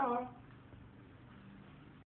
Chao.